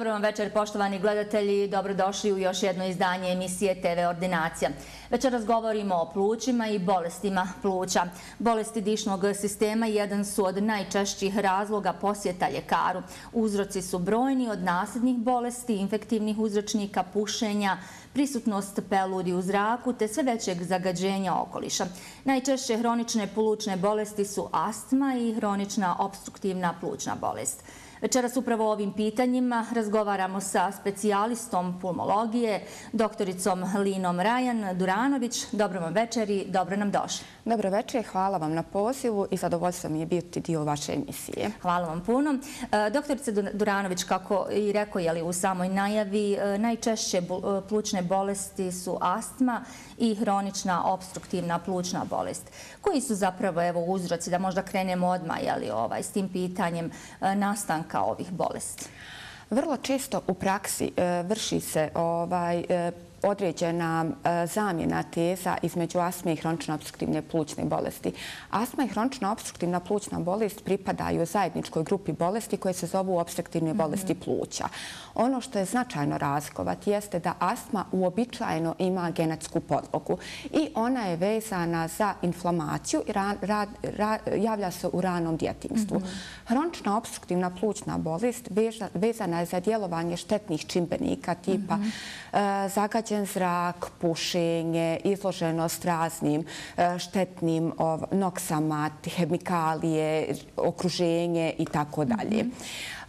Dobro vam večer, poštovani gledatelji. Dobrodošli u još jedno izdanje emisije TV Ordinacija. Večeras govorimo o plućima i bolestima pluća. Bolesti dišnog sistema jedan su od najčešćih razloga posjeta ljekaru. Uzroci su brojni od nasljednih bolesti, infektivnih uzročnika, pušenja, prisutnost peludi u zraku te sve većeg zagađenja okoliša. Najčešće hronične plućne bolesti su astma i hronična obstruktivna plućna bolest. Večeras upravo o ovim pitanjima razgovaramo sa specijalistom pulmologije, doktoricom Linom Rajan Duranović. Dobro vam večer i dobro nam došli. Dobro večer, hvala vam na pozivu i zadovoljstvo mi je biti dio vaše emisije. Hvala vam puno. E, doktorice Duranović, kako i rekao je u samoj najavi, e, najčešće e, plućne bolesti su astma i hronična obstruktivna plućna bolest. Koji su zapravo uzroci, da možda krenemo odmah ovaj, s tim pitanjem nastanka ovih bolesti? Vrlo često u praksi vrši se ovaj, određena e, zamjena teza između astme i hronično obstruktivne plućne bolesti. Astma i hronično obstruktivna plućna bolest pripadaju zajedničkoj grupi bolesti koje se zovu obstruktivne bolesti mhm. pluća. Ono što je značajno razlikovati jeste da astma uobičajeno ima genetsku podlogu i ona je vezana za inflamaciju i javlja se u ranom djetinstvu. Mhm. Hronična obstruktivna plućna bolest vezana je za djelovanje štetnih čimbenika tipa mhm. e, zagađenja zagađen zrak, pušenje, izloženost raznim e, štetnim noksama, hemikalije, okruženje i tako dalje. Mhm.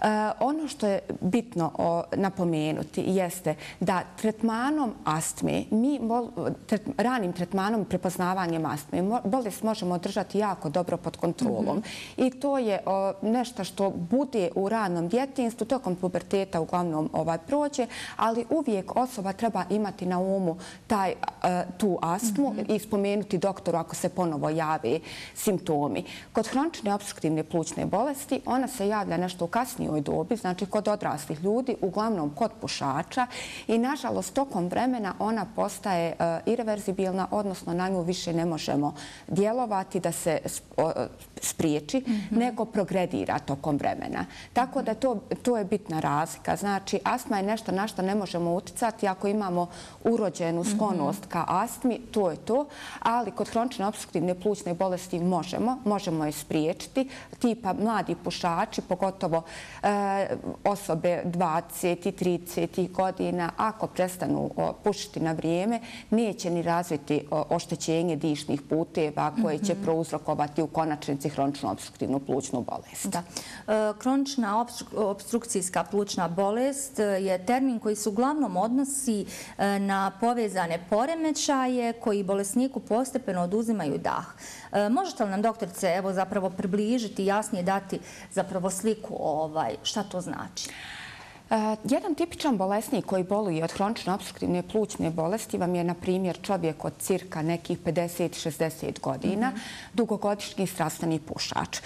Eh, ono što je bitno napomenuti jeste da tretmanom astme, mi ranim tretmanom prepoznavanjem astme, bolest možemo držati jako dobro pod kontrolom. Mhm. I to je nešto što bude u ranom djetinstvu, tokom puberteta uglavnom ovaj prođe, ali uvijek osoba treba imati na umu eh, tu astmu mhm. i spomenuti doktoru ako se ponovo jave simptomi. Kod hronične obstruktivne plućne bolesti ona se javlja nešto u kasniju ranijoj dobi, znači kod odraslih ljudi, uglavnom kod pušača. I nažalost tokom vremena ona postaje e, irreverzibilna, odnosno na nju više ne možemo djelovati da se spriječi, mhm. nego progredira tokom vremena. Tako da to je bitna razlika. Znači, astma je nešto na što ne možemo uticati. Ako imamo urođenu mhm. sklonost ka astmi, to je to. Ali kod hronične obstruktivne plućne bolesti možemo. Možemo je spriječiti. Tipa mladi pušači, pogotovo e, osobe 20 i 30 godina, ako prestanu pušiti na vrijeme, neće ni razviti oštećenje dišnih puteva koje će mhm. prouzrokovati u konačnici hroničnu obstruktivnu plućnu bolest. Da. E, kronična obstrukcijska plućna bolest e, je termin koji se uglavnom odnosi e, na povezane poremećaje koji bolesniku postepeno oduzimaju dah. Možete li nam, doktorice, evo zapravo približiti, jasnije dati zapravo sliku ovaj, šta to znači? Jedan tipičan bolesnik koji boluje od hronične obstruktivne plućne bolesti vam je, na primjer, čovjek od cirka nekih 50-60 godina, mhm. dugogodišnji strastveni pušač.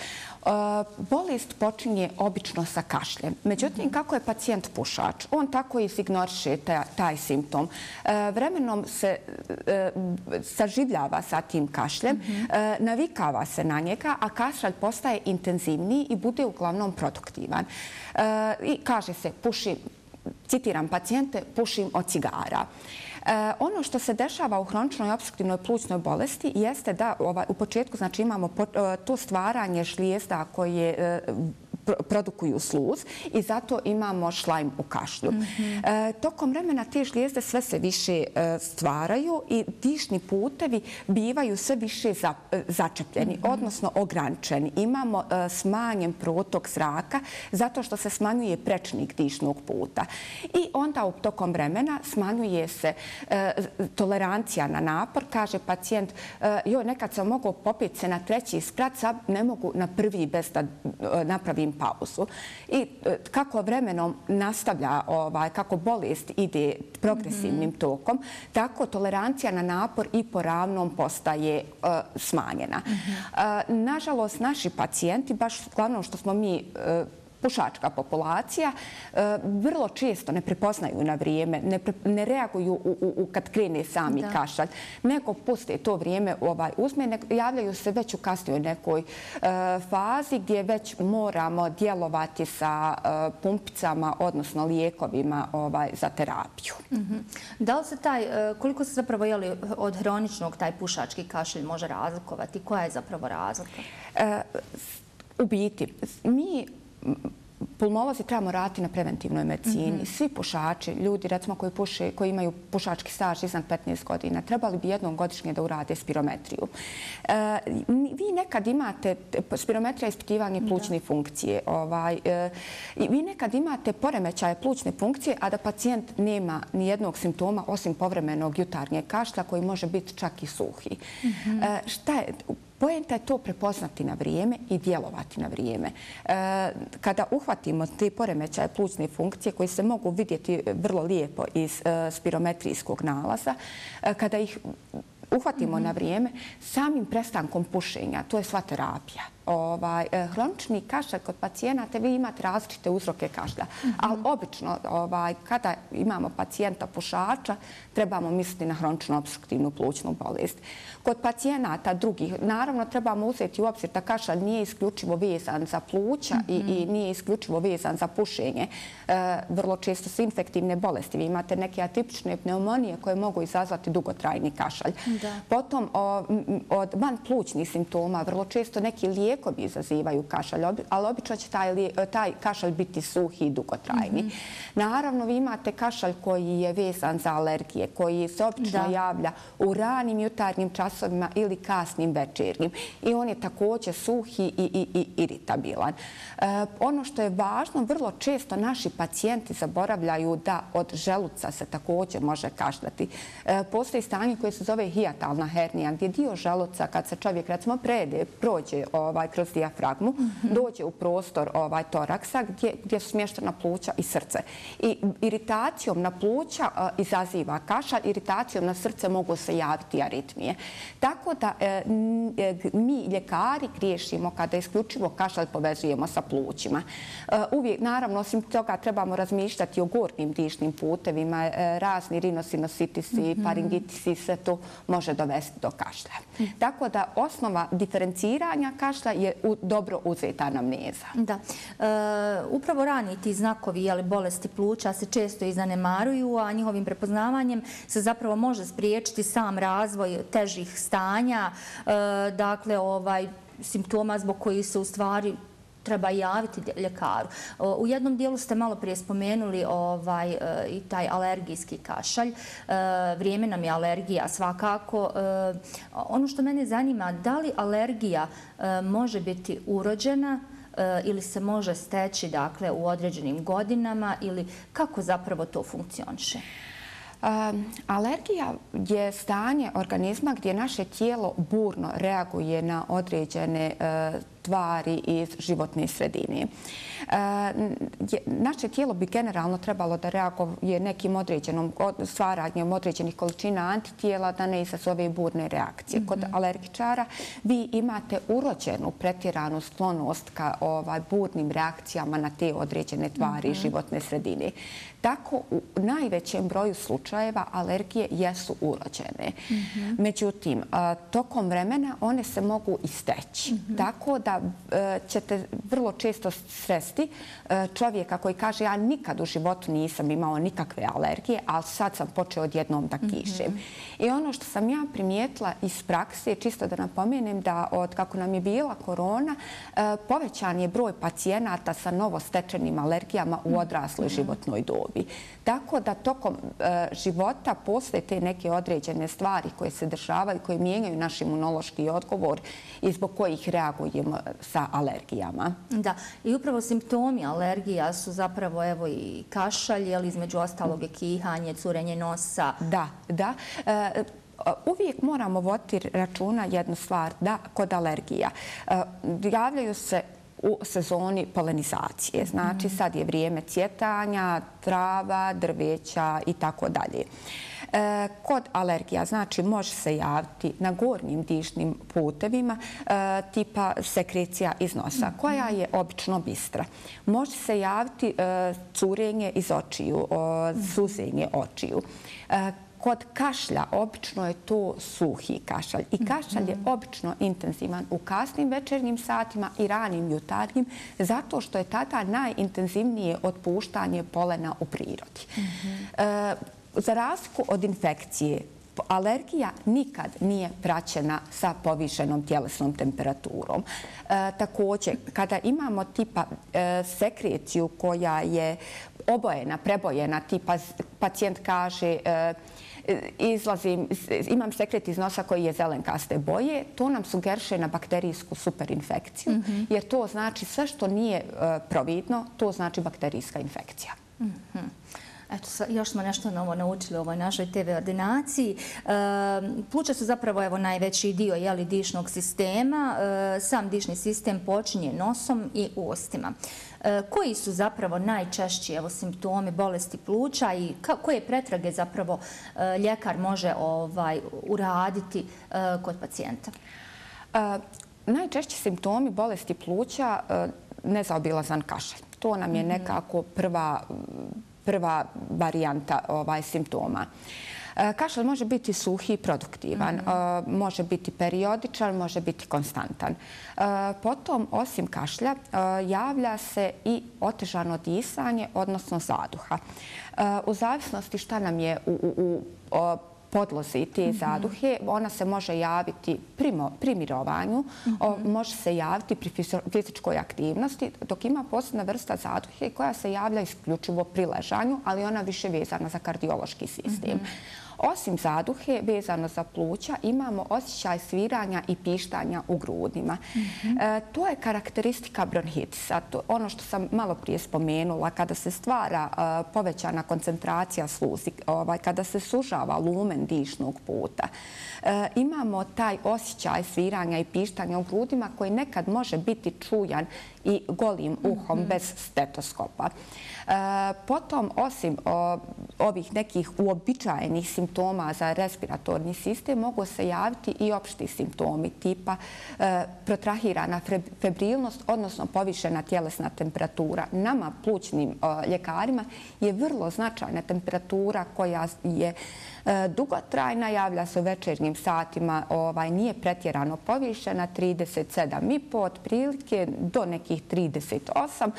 Bolest počinje obično sa kašljem. Međutim, kako je pacijent pušač, on tako i ignoriše taj simptom. Vremenom se e, saživljava sa tim kašljem, e, navikava se na njega, a kašalj postaje intenzivniji i bude uglavnom produktivan. I kaže se, pušim, citiram pacijente, pušim od cigara. E, ono što se dešava u hroničnoj obstruktivnoj plućnoj bolesti jeste da ovaj, u početku znači, imamo e, to stvaranje šlijezda koje e, produkuju sluz i zato imamo šlajm u kašlju. Mhm. Tokom vremena te žlijezde sve se više stvaraju i dišni putevi bivaju sve više začepljeni, mhm. odnosno ograničeni. Imamo smanjen protok zraka zato što se smanjuje prečnik dišnog puta. I onda u tokom vremena smanjuje se E, tolerancija na napor, kaže pacijent, e, joj, nekad sam mogu popiti se na treći sprat, sad ne mogu na prvi bez da e, napravim pauzu. I kako vremenom nastavlja, ovaj, kako bolest ide progresivnim mhm. tokom, tako tolerancija na napor i po ravnom postaje smanjena. Mhm. Nažalost, naši pacijenti, baš glavno što smo mi pušačka populacija e, vrlo često ne prepoznaju na vrijeme, ne reaguju kad krene sami kašalj, nego puste to vrijeme ovaj, uzme, javljaju se već u kasnijoj nekoj e, fazi gdje već moramo djelovati sa e, pumpicama, odnosno lijekovima ovaj, za terapiju. Mhm. Da li se taj, koliko se zapravo od hroničnog taj pušački kašalj može razlikovati? Koja je zapravo razlika? U biti, mi pulmolozi trebamo raditi na preventivnoj medicini. Mhm. Svi pušači, ljudi recimo koji, puše, koji imaju pušački staž iznad 15 godina, trebali bi jednom godišnje da urade spirometriju. E, vi nekad imate, spirometrija je ispitivanje plućne funkcije, ovaj, e, vi nekad imate poremećaje plućne funkcije, a da pacijent nema ni jednog simptoma osim povremenog jutarnje kašla koji može biti čak i suhi. Mhm. E, šta je, Pojenta je to prepoznati na vrijeme i djelovati na vrijeme. E, kada uhvatimo te poremećaje plućne funkcije koji se mogu vidjeti vrlo lijepo iz e, spirometrijskog nalaza, e, kada ih uhvatimo na vrijeme, samim prestankom pušenja, to je sva terapija. Ovaj, eh, hronični kašalj kod pacijenata, vi imate različite uzroke kašlja, ali obično ovaj, kada imamo pacijenta pušača, trebamo misliti na hroničnu obstruktivnu plućnu bolest. Kod pacijenata drugih, naravno trebamo uzeti u obzir da kašalj nije isključivo vezan za pluća i, i nije isključivo vezan za pušenje. E, vrlo često su infektivne bolesti. Vi imate neke atipične pneumonije koje mogu izazvati dugotrajni kašalj. Potom od van plućnih simptoma vrlo često neki lijekovi izazivaju kašalj, ali obično će taj, taj kašalj biti suhi i dugotrajni. Mhm. Naravno, vi imate kašalj koji je vezan za alergije, koji se obično javlja u ranim jutarnjim časovima ili kasnim večernjim. I on je također suhi i, i, i iritabilan. E, ono što je važno, vrlo često naši pacijenti zaboravljaju da od želuca se također može kašljati. E, postoji stanje koje se zove hijatalna hernija, gdje dio želuca, kad se čovjek recimo prede, prođe ovaj, kroz dijafragmu, mhm. dođe u prostor ovaj, toraksa gdje, gdje su smještena pluća i srce. I iritacijom na pluća izaziva kašalj, iritacijom na srce mogu se javiti aritmije. Tako da e, e, mi ljekari griješimo kada isključivo kašalj povezujemo sa plućima. E, uvijek, naravno, osim toga trebamo razmišljati o gornjim dišnim putevima, razni rinosinositisi, mm -hmm. paringitisi, sve to može dovesti do kašlja. Mm -hmm. Tako da osnova diferenciranja kašlja je u, dobro uzeta anamneza. Da. E, upravo rani ti znakovi jeli, bolesti pluća se često i zanemaruju, a njihovim prepoznavanjem se zapravo može spriječiti sam razvoj težih stanja, e, dakle, ovaj, simptoma zbog koji se u stvari treba javiti ljekaru. U jednom dijelu ste malo prije spomenuli ovaj, e, i taj alergijski kašalj. E, vrijeme nam je alergija svakako. E, ono što mene zanima, da li alergija može biti urođena ili se može steći dakle, u određenim godinama ili kako zapravo to funkcioniše? Alergija je stanje organizma gdje naše tijelo burno reaguje na određene e, tvari iz životne sredine. E, naše tijelo bi generalno trebalo da reaguje nekim određenom stvaranjem određenih količina antitijela da ne izazove burne reakcije. Kod mhm. alergičara vi imate urođenu pretjeranu sklonost ka ovaj, burnim reakcijama na te određene tvari iz mhm. životne sredine. Tako u najvećem broju slučajeva alergije jesu urođene. Mhm. Međutim, tokom vremena one se mogu isteći. Tako da e, ćete vrlo često sresti e, čovjeka koji kaže ja nikad u životu nisam imao nikakve alergije, ali sad sam počeo odjednom da kišem. I ono što sam ja primijetila iz prakse, čisto da napomenem da od kako nam je bila korona, e, povećan je broj pacijenata sa novostečenim alergijama u odrasloj životnoj dobi. Tako da tokom života postoje te neke određene stvari koje se dešavaju, koje mijenjaju naš imunološki odgovor i zbog kojih reagujemo sa alergijama. Da, i upravo simptomi alergija su zapravo evo i kašalj, ali između ostalog je kihanje, curenje nosa. Da, da. E, uvijek moramo voditi računa jednu stvar, da, kod alergija. E, javljaju se u sezoni polenizacije. Znači, sad je vrijeme cvjetanja, trava, drveća i tako dalje. Kod alergija, znači, može se javiti na gornjim dišnim putevima tipa sekrecija iz nosa, koja je obično bistra. Može se javiti curenje iz očiju, suzenje očiju. Kod kašlja obično je to suhi kašalj i kašalj je obično intenzivan u kasnim večernjim satima i ranim jutarnjim zato što je tada najintenzivnije otpuštanje polena u prirodi. E, za razliku od infekcije, alergija nikad nije praćena sa povišenom tjelesnom temperaturom. E, također, kada imamo tipa e, sekreciju koja je obojena, prebojena, tipa pacijent kaže izlazim, imam sekret iz nosa koji je zelenkaste boje, to nam sugerše na bakterijsku superinfekciju, mhm. jer to znači sve što nije e, providno, to znači bakterijska infekcija. Mhm. Eto, još smo nešto novo naučili u ovoj našoj TV ordinaciji. E, pluća su zapravo evo, najveći dio jeli, dišnog sistema. E, sam dišni sistem počinje nosom i ustima. E, koji su zapravo najčešći evo, simptomi bolesti pluća i koje pretrage zapravo ljekar može ovaj, uraditi kod pacijenta? Najčešći simptomi bolesti pluća nezaobilazan kašalj. To nam je mhm. nekako prva, prva varijanta ovaj, simptoma. E, kašalj može biti suhi i produktivan, mhm. e, može biti periodičan, može biti konstantan. E, potom, osim kašlja, javlja se i otežano disanje, odnosno zaduha. U zavisnosti šta nam je u podlozi te mhm. zaduhe, ona se može javiti pri mirovanju, mhm. može se javiti pri fizičkoj aktivnosti, dok ima posebna vrsta zaduhe koja se javlja isključivo pri ležanju, ali ona više vezana za kardiološki sistem. Osim zaduhe, vezano za pluća, imamo osjećaj sviranja i pištanja u grudima. Mhm. E, to je karakteristika bronhitisa. Ono što sam malo prije spomenula, kada se stvara e, povećana koncentracija sluzi, ovaj, kada se sužava lumen dišnog puta, e, imamo taj osjećaj sviranja i pištanja u grudima koji nekad može biti čujan i golim uhom mhm. bez stetoskopa. Potom, osim ovih nekih uobičajenih simptoma za respiratorni sistem, mogu se javiti i opšti simptomi tipa e, protrahirana febrilnost, odnosno povišena tjelesna temperatura. Nama, plućnim e, ljekarima, je vrlo značajna temperatura koja je E, dugotrajna, javlja se u večernjim satima, ovaj, nije pretjerano povišena, 37,5 otprilike do nekih 38.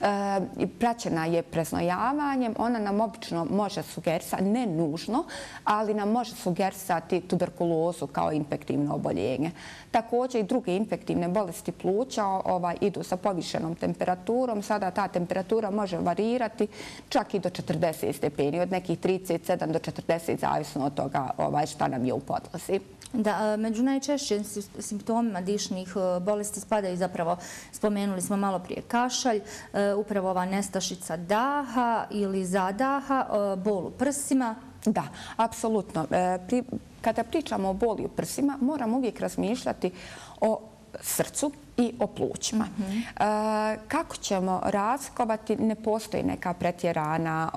E, praćena je preznojavanjem, ona nam obično može sugerisati, ne nužno, ali nam može sugerisati tuberkulozu kao infektivno oboljenje. Također i druge infektivne bolesti pluća ovaj, idu sa povišenom temperaturom. Sada ta temperatura može varirati čak i do 40 stepeni, od nekih 37 do 40, zavisno od toga ovaj, šta nam je u podlozi. Da, među najčešćim simptomima dišnih e, bolesti spadaju zapravo, spomenuli smo malo prije kašalj, e, upravo ova nestašica daha ili zadaha, e, bol u prsima. Da, apsolutno. Kada pričamo o boli u prsima, moram uvijek razmišljati o srcu, i o plućima. Mhm. E, kako ćemo razkovati, ne postoji neka pretjerana,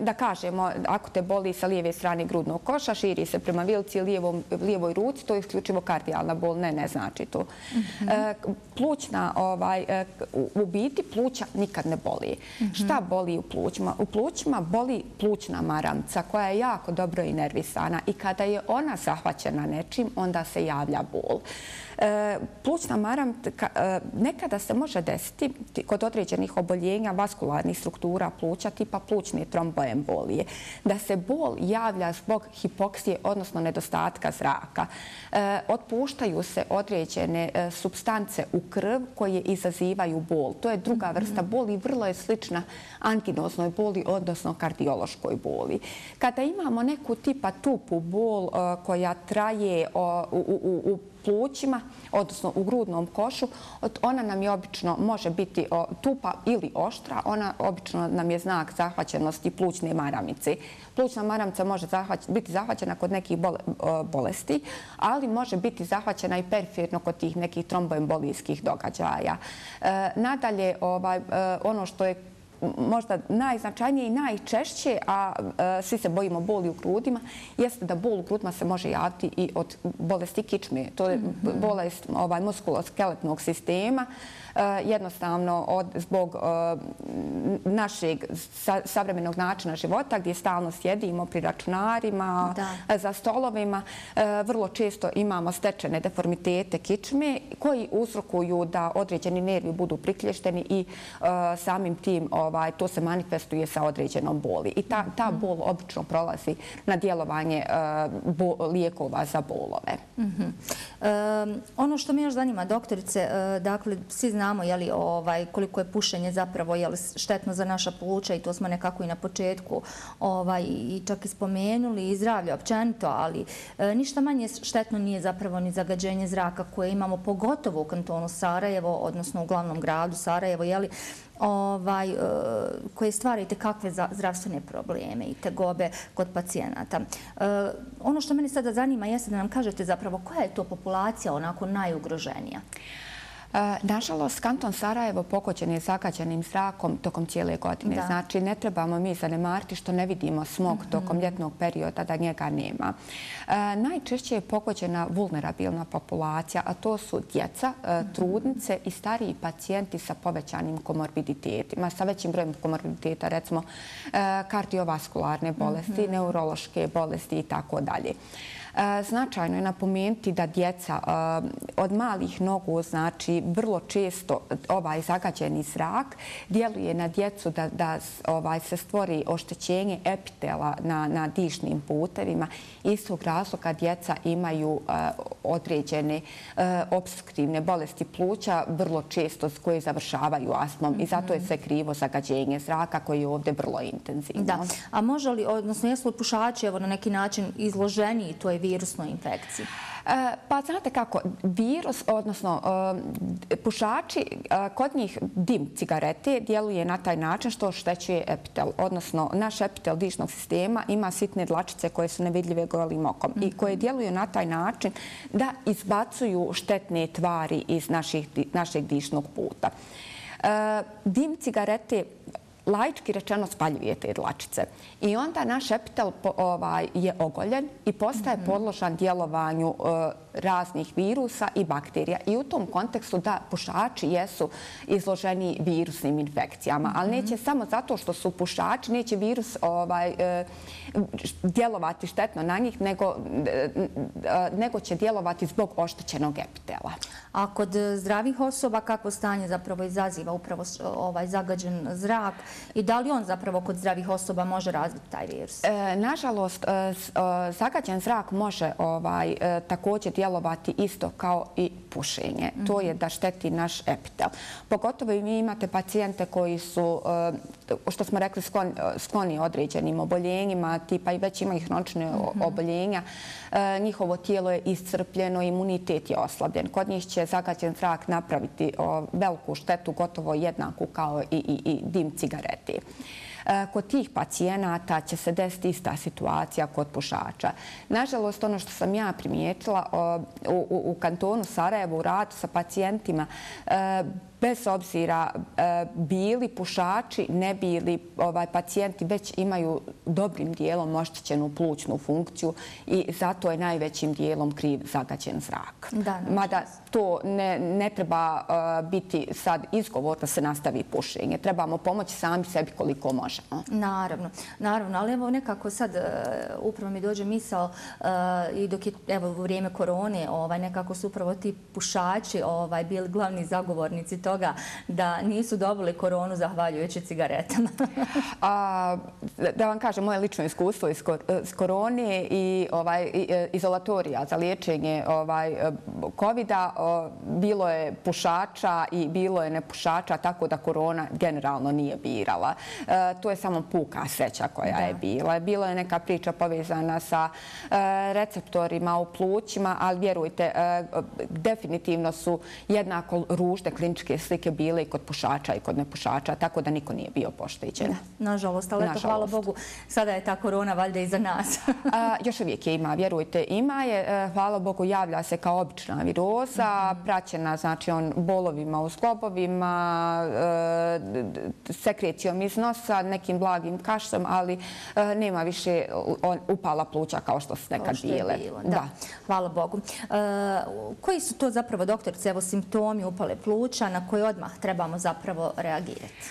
da kažemo, ako te boli sa lijeve strane grudnog koša, širi se prema vilci lijevoj ruci, to je isključivo kardijalna bol, ne, ne znači to. Mhm. E, plućna, ovaj, e, u biti pluća nikad ne boli. Mhm. Šta boli u plućima? U plućima boli plućna maramca koja je jako dobro inervisana i kada je ona zahvaćena nečim, onda se javlja bol. Plućna maram e, nekada se može desiti kod određenih oboljenja vaskularnih struktura pluća tipa plućne tromboembolije, da se bol javlja zbog hipoksije, odnosno nedostatka zraka. E, otpuštaju se određene e, substance u krv koje izazivaju bol. To je druga mhm. vrsta boli, vrlo je slična anginoznoj boli, odnosno kardiološkoj boli. Kada imamo neku tipa tupu bol koja traje u plućima, odnosno u grudnom košu, ona nam je obično, može biti tupa ili oštra, ona obično nam je znak zahvaćenosti plućne maramice. Plućna maramca može biti zahvaćena kod nekih bolesti, ali može biti zahvaćena i perfirno kod tih nekih tromboembolijskih događaja. E, nadalje, ovaj, e, ono što je možda najznačajnije i najčešće, a svi se bojimo boli u grudima, jeste da bol u grudima se može javiti i od bolesti kičme. To je mhm. bolest ovaj, muskuloskeletnog sistema. Jednostavno zbog eh, našeg savremenog načina života gdje stalno sjedimo pri računarima, eh, za stolovima. Vrlo često imamo stečene deformitete kičme koji uzrokuju da određeni nervi budu priklješteni i samim tim ovaj, to se manifestuje sa određenom boli. I ta mhm. bol obično prolazi na djelovanje lijekova za bolove. Mhm. Ono što mi još zanima, doktorice, dakle, svi znamo znamo jeli, ovaj, koliko je pušenje zapravo jeli, štetno za naša pluća i to smo nekako i na početku ovaj, i čak i spomenuli i zdravlje općenito, ali e, ništa manje štetno nije zapravo ni zagađenje zraka koje imamo pogotovo u kantonu Sarajevo, odnosno u glavnom gradu Sarajevo, jeli, ovaj, e, koje stvarajte kakve zdravstvene probleme i tegobe kod pacijenata. E, ono što mene sada zanima jeste da nam kažete zapravo koja je to populacija onako najugroženija? Nažalost, kanton Sarajevo pokoćen je zagađenim zrakom tokom cijele godine. Znači, ne trebamo mi zanemariti što ne vidimo smog mhm. tokom ljetnog perioda da njega nema. Najčešće je pokoćena vulnerabilna populacija, a to su djeca, mhm. trudnice i stariji pacijenti sa povećanim komorbiditetima, sa većim brojem komorbiditeta, recimo kardiovaskularne bolesti, mhm. neurološke bolesti i tako dalje. Značajno je napomenuti da djeca od malih nogu, znači vrlo često ovaj zagađeni zrak, djeluje na djecu da ovaj, se stvori oštećenje epitela na dišnim putevima. Istog razloga djeca imaju određene obstruktivne bolesti pluća, vrlo često koje završavaju astmom i zato je sve krivo zagađenje zraka koji je ovdje vrlo intenzivno. A može li, odnosno jesu li pušači na neki način izloženi toj virusnoj infekciji? E, pa znate kako, virus, odnosno e, pušači, e, kod njih dim cigarete djeluje na taj način što štećuje epitel. Odnosno, naš epitel dišnog sistema ima sitne dlačice koje su nevidljive golim okom i koje mhm. djeluju na taj način da izbacuju štetne tvari iz našeg dišnog puta. Dim cigarete lajčki rečeno spaljuje te dlačice. I onda naš epitel ovaj, je ogoljen i postaje podložan djelovanju e, raznih virusa i bakterija. I u tom kontekstu da pušači jesu izloženi virusnim infekcijama. Ali neće mhm. samo zato što su pušači, neće virus ovaj, e, djelovati štetno na njih, nego, e, nego će djelovati zbog oštećenog epitela. A kod zdravih osoba kako stanje zapravo izaziva upravo ovaj zagađen zrak i da li on zapravo kod zdravih osoba može razviti taj virus? E, nažalost, zagađen zrak može ovaj, također djelovati isto kao i pušenje. To je da šteti naš epitel. Pogotovo i mi imate pacijente koji su, što smo rekli, skloni određenim oboljenjima, tipa i već imaju hronične mhm. oboljenja. Njihovo tijelo je iscrpljeno, imunitet je oslabljen. Kod njih će zagađen zrak napraviti veliku štetu, gotovo jednaku kao i dim cigareti. E, kod tih pacijenata će se desiti ista situacija kod pušača. Nažalost, ono što sam ja primijetila u kantonu Sarajevo u radu sa pacijentima, e, bez obzira e, bili pušači, ne bili ovaj, pacijenti, već imaju dobrim dijelom oštećenu plućnu funkciju i zato je najvećim dijelom kriv zagađen zrak. Mada to ne treba e, biti sad izgovor da se nastavi pušenje. Trebamo pomoći sami sebi koliko možemo. Naravno, naravno, ali evo nekako sad e, upravo mi dođe misao i dok je evo, u vrijeme korone ovaj, nekako su upravo ti pušači ovaj, bili glavni zagovornici toga da nisu dobili koronu zahvaljujući cigaretama? Da vam kažem, moje lično iskustvo iz korone i ovaj, e, izolatorija za liječenje ovaj, COVID-a bilo je pušača i bilo je nepušača, tako da korona generalno nije birala. E, to je samo puka sreća koja je bila. Bilo je neka priča povezana sa e, receptorima u plućima, ali vjerujte, definitivno su jednako ružne kliničke slike bile i kod pušača i kod nepušača, tako da niko nije bio poštićen. Nažalost, ali eto, hvala Bogu, sada je ta korona valjda iza nas. Još uvijek je ima, vjerujte, ima je. E, hvala Bogu, javlja se kao obična viroza, mhm. praćena znači on bolovima u zglobovima, e, sekrecijom iz nosa, nekim blagim kašom, ali e, nema više upala pluća kao što su nekad bile. Da, hvala Bogu. Koji su to zapravo, doktorice, evo simptomi upale pluća na koje odmah trebamo zapravo reagirati?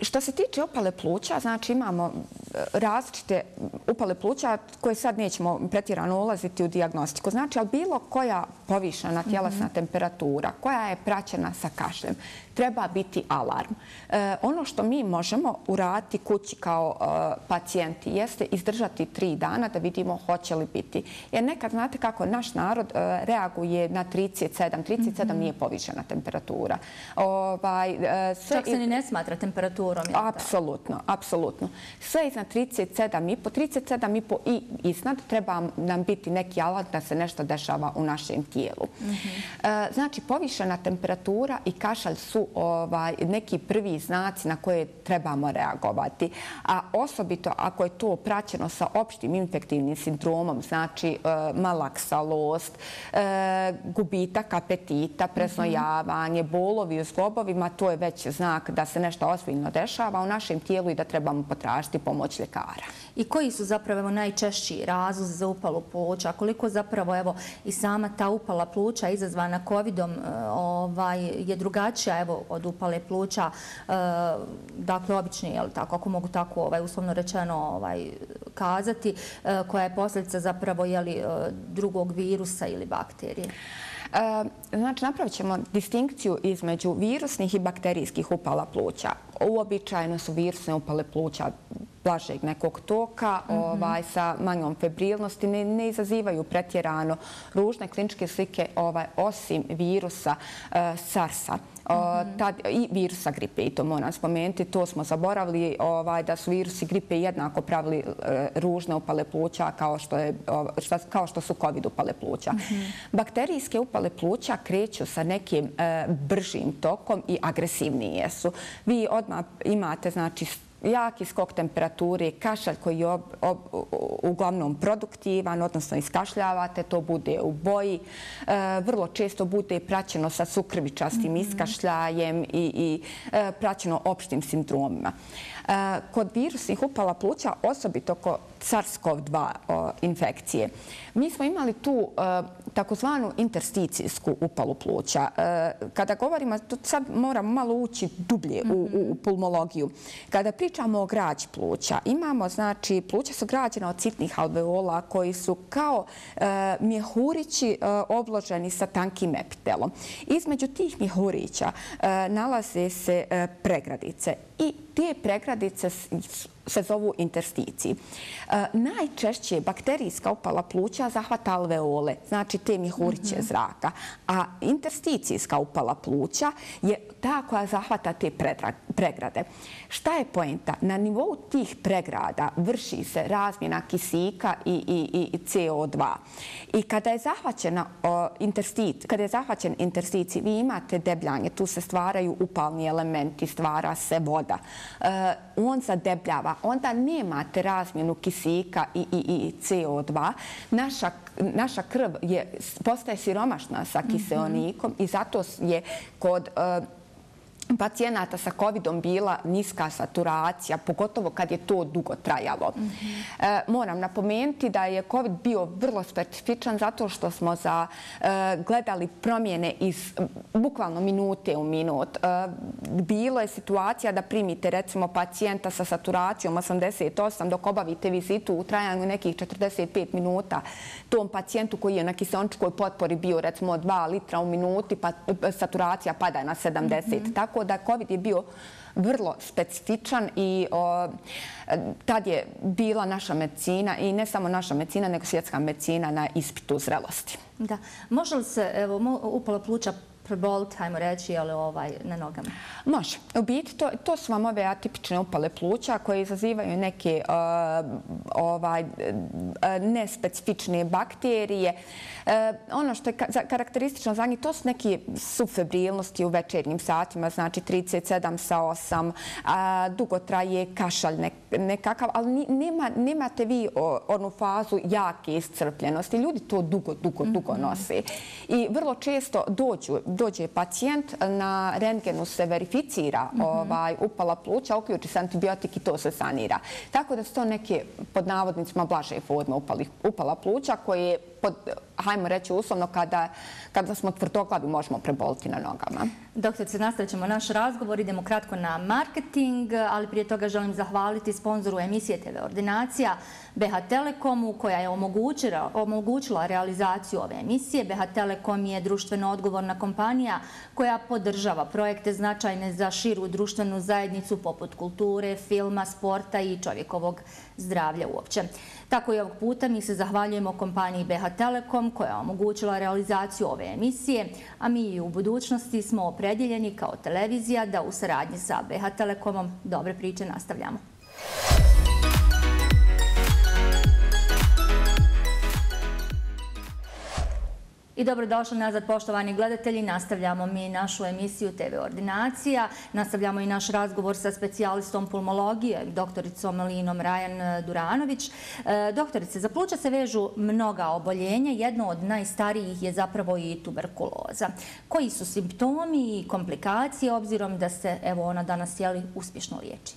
Što se tiče upale pluća, znači imamo e, različite upale pluća koje sad nećemo pretjerano ulaziti u diagnostiku. Znači, ali bilo koja povišena tjelesna mhm. temperatura koja je praćena sa kašljem, treba biti alarm. E, ono što mi možemo uraditi kući kao e, pacijenti jeste izdržati tri dana da vidimo hoće li biti. Jer nekad znate kako naš narod e, reaguje na 37. 37 mhm. nije povišena temperatura. Ovaj, Čak se ni ne smatra temperaturom. Apsolutno, apsolutno. Sve iznad 37,5, 37,5 i iznad treba nam biti neki alat da se nešto dešava u našem tijelu. Mhm. Znači, povišena temperatura i kašalj su Ovaj, neki prvi znaci na koje trebamo reagovati. A osobito ako je to praćeno sa opštim infektivnim sindromom, znači e, malaksalost, e, gubitak apetita, presnojavanje, bolovi u zglobovima, to je već znak da se nešto osviljno dešava u našem tijelu i da trebamo potražiti pomoć ljekara. I koji su zapravo najčešći razlozi za upalu pluća? Koliko zapravo evo i sama ta upala pluća izazvana COVID-om e, ovaj, je drugačija evo od upale pluća, e, dakle obični, jel tako, ako mogu tako ovaj, uslovno rečeno ovaj, kazati, e, koja je posljedica zapravo jeli, e, drugog virusa ili bakterije? Znači, napravit ćemo distinkciju između virusnih i bakterijskih upala pluća. Uobičajno su virusne upale pluća blažeg nekog toka mhm. ovaj, sa manjom febrilnosti, ne izazivaju pretjerano ružne kliničke slike ovaj, osim virusa SARS-a. I virusa gripe, i to moram spomenuti, to smo zaboravili ovaj, da su virusi gripe jednako pravili e, ružne upale pluća kao što su COVID upale pluća. Mhm. Bakterijske upale pluća kreću sa nekim e, bržim tokom i agresivnije su. Vi odmah imate znači, jaki skok temperature, kašalj koji je uglavnom produktivan, odnosno iskašljavate, to bude u boji. E, vrlo često bude praćeno sa sukrvičastim mhm. iskašljajem i e, praćeno opštim sindromima. E, kod virusnih upala pluća, osobito kod SARS-CoV-2 infekcije, mi smo imali tu e, takozvanu intersticijsku upalu pluća. E, kada govorimo, sad moramo malo ući dublje u pulmologiju. Kada pričamo o građi pluća, imamo, znači, pluća su građena od citnih alveola koji su kao e, mjehurići obloženi sa tankim epitelom. Između tih mjehurića nalaze se pregradice i te pregradice se zovu intersticiji. E, najčešće bakterijska upala pluća zahvata alveole, znači te mihuriće mhm. zraka, a intersticijska upala pluća je ta koja zahvata te pregrade. Šta je pojenta? Na nivou tih pregrada vrši se razmjena kisika i CO2. I kada je zahvaćena kada je zahvaćen intersticij, vi imate debljanje, tu se stvaraju upalni elementi, stvara se voda. E, on zadebljava, onda nemate razmjenu kisika i i, i CO2. Naša naša krv je, postaje siromašna sa kiseonikom i zato je kod Uh, pacijenata sa COVID-om bila niska saturacija, pogotovo kad je to dugo trajalo. E, moram napomenuti da je COVID bio vrlo specifičan zato što smo e, gledali promjene iz bukvalno minute u minut. E, bilo je situacija da primite recimo pacijenta sa saturacijom 88 dok obavite vizitu u trajanju nekih 45 minuta tom pacijentu koji je na kiselničkoj potpori bio recimo 2 litra u minuti, pa saturacija pada na 70. Tako Tako da COVID je bio vrlo specifičan i tad je bila naša medicina i ne samo naša medicina, nego svjetska medicina na ispitu zrelosti. Da. Može li se upala pluća preboliti, hajmo reći, ali ovaj, na nogama? Može. U biti, to, to su vam ove atipične upale pluća koje izazivaju neke uh, ovaj, uh, nespecifične bakterije. Uh, ono što je ka karakteristično za njih, to su neke subfebrilnosti u večernjim satima, znači 37 sa 8, uh, dugo traje kašalj nek nekakav, ali nema, nemate vi onu fazu jake iscrpljenosti. Ljudi to dugo, dugo, dugo mhm. nose. I vrlo često dođu, dođe pacijent, na rentgenu se verificira mm -hmm. ovaj, upala pluća, uključi se antibiotik i to se sanira. Tako da su to neke, pod navodnicima, blaže forme upala pluća koje, pod, hajmo reći uslovno, kada, kada smo tvrdoglavi možemo preboliti na nogama. Doktorice, nastavit ćemo naš razgovor. Idemo kratko na marketing, ali prije toga želim zahvaliti sponzoru emisije TV Ordinacija, BH Telekomu, koja je omogućila, omogućila realizaciju ove emisije. BH Telekom je društveno odgovorna kompanija koja podržava projekte značajne za širu društvenu zajednicu poput kulture, filma, sporta i čovjekovog zdravlja uopće. Tako i ovog puta mi se zahvaljujemo kompaniji BH Telekom koja je omogućila realizaciju ove emisije, a mi i u budućnosti smo opredjeljeni kao televizija da u saradnji sa BH Telekomom dobre priče nastavljamo. I dobrodošli nazad, poštovani gledatelji. Nastavljamo mi našu emisiju TV Ordinacija. Nastavljamo i naš razgovor sa specijalistom pulmologije, doktoricom Linom Rajan Duranović. E, doktorice, za pluća se vežu mnoga oboljenja. Jedno od najstarijih je zapravo i tuberkuloza. Koji su simptomi i komplikacije, obzirom da se evo ona danas jeli uspješno liječi?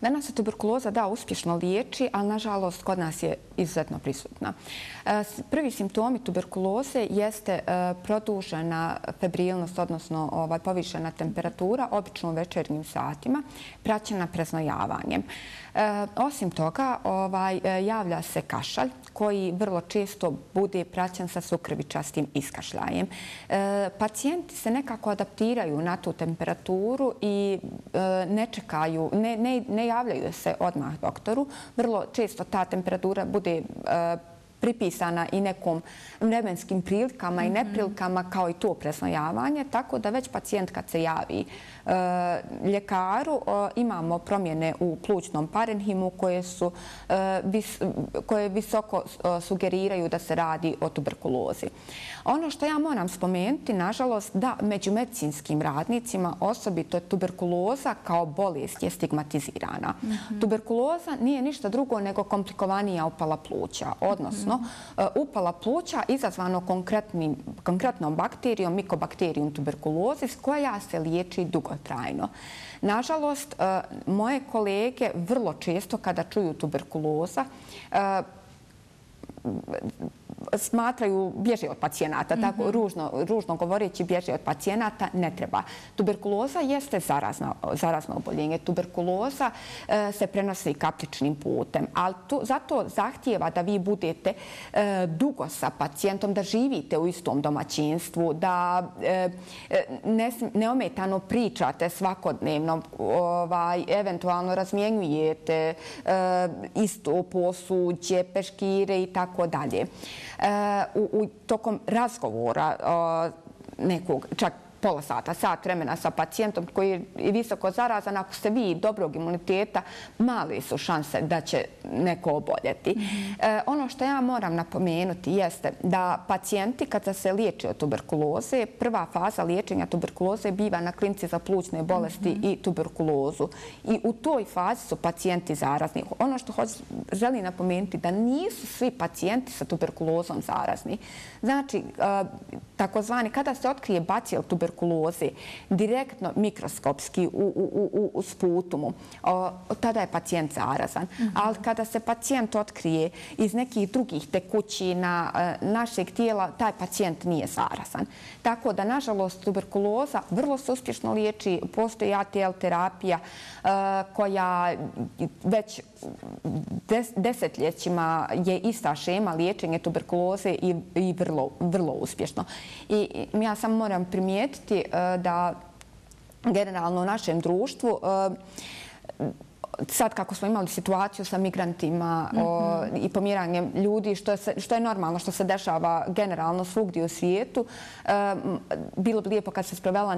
Danas se tuberkuloza da uspješno liječi, ali nažalost kod nas je izuzetno prisutna. E, prvi simptomi tuberkuloze jeste e, produžena febrilnost, odnosno ovaj, povišena temperatura, obično u večernjim satima, praćena preznojavanjem. E, osim toga, ovaj, javlja se kašalj koji vrlo često bude praćen sa sukrvičastim iskašljajem. Pacijenti se nekako adaptiraju na tu temperaturu i ne čekaju, ne javljaju se odmah doktoru. Vrlo često ta temperatura bude pripisana i nekom vremenskim prilikama i mhm. neprilikama kao i to presnojavanje, tako da već pacijent kad se javi e, ljekaru imamo promjene u plućnom parenhimu koje su e, koje visoko e, sugeriraju da se radi o tuberkulozi. Ono što ja moram spomenuti, nažalost, da među medicinskim radnicima osobito tuberkuloza kao bolest je stigmatizirana. Mhm. Tuberkuloza nije ništa drugo nego komplikovanija upala pluća, odnosno odnosno e, upala pluća izazvano konkretnom bakterijom, mikobakterijom tuberkulozis, koja se liječi dugotrajno. Nažalost, e, moje kolege vrlo često kada čuju tuberkuloza, e, smatraju bježe od pacijenata, tako mhm. ružno, ružno govoreći bježe od pacijenata, ne treba. Tuberkuloza jeste zarazno, zarazno oboljenje. Tuberkuloza e, se prenosi kapličnim putem, ali to, zato zahtijeva da vi budete e, dugo sa pacijentom, da živite u istom domaćinstvu, da e, ne, neometano pričate svakodnevno, ovaj, eventualno razmjenjujete e, isto posuđe, peškire i tako dalje. E, u tokom razgovora nekog, čak pola sata, sat vremena sa pacijentom koji je visoko zarazan, ako ste vi dobrog imuniteta, mali su šanse da će neko oboljeti. E, ono što ja moram napomenuti jeste da pacijenti kad se liječi od tuberkuloze, prva faza liječenja tuberkuloze biva na klinici za plućne bolesti i tuberkulozu. I u toj fazi su pacijenti zarazni. Ono što želim napomenuti da nisu svi pacijenti sa tuberkulozom zarazni. Znači, e, takozvani, kada se otkrije bacil tuberkuloze direktno mikroskopski u, u, u, u sputumu, tada je pacijent zarazan. Mhm. Ali kada se pacijent otkrije iz nekih drugih tekućina e, našeg tijela, taj pacijent nije zarazan. Tako da, nažalost, tuberkuloza vrlo se uspješno liječi. Postoji ATL terapija e, koja već desetljećima je ista šema liječenje tuberkuloze i, i vrlo, vrlo uspješno. I ja sam moram primijetiti eh, da generalno u našem društvu eh, sad kako smo imali situaciju sa migrantima i pomiranjem ljudi, što je normalno, što se dešava generalno svugdje u svijetu, bilo bi lijepo kad se sprovela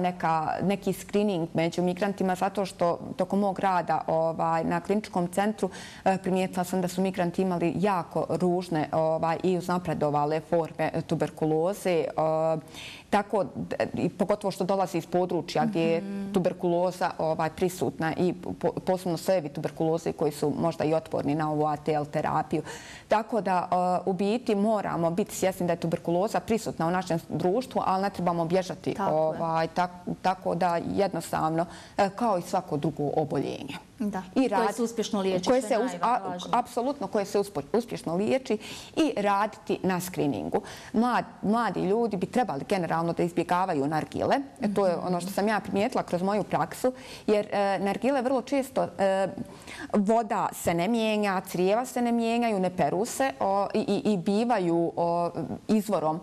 neki screening među migrantima, zato što tokom mog rada ovaj, na kliničkom centru e, primijetila sam da su migranti imali jako ružne ovaj, i uznapredovale forme tuberkuloze tako, i pogotovo što dolazi iz područja gdje je tuberkuloza ovaj, prisutna i posebno sojevi tuberkuloze koji su možda i otporni na ovu ATL terapiju. Tako da u biti moramo biti svjesni da je tuberkuloza prisutna u našem društvu, ali ne trebamo bježati. Ovaj, tako da jednostavno, e, kao i svako drugo oboljenje. Da, koje se uspješno liječi, koje se Apsolutno, koje se uspješno liječi i raditi na skriningu. Mladi ljudi bi trebali generalno da izbjegavaju nargile. E, to je ono što sam ja primijetila kroz moju praksu, jer e, nargile vrlo često e, voda se ne mijenja, crijeva se ne mijenjaju, ne peru se i bivaju izvorom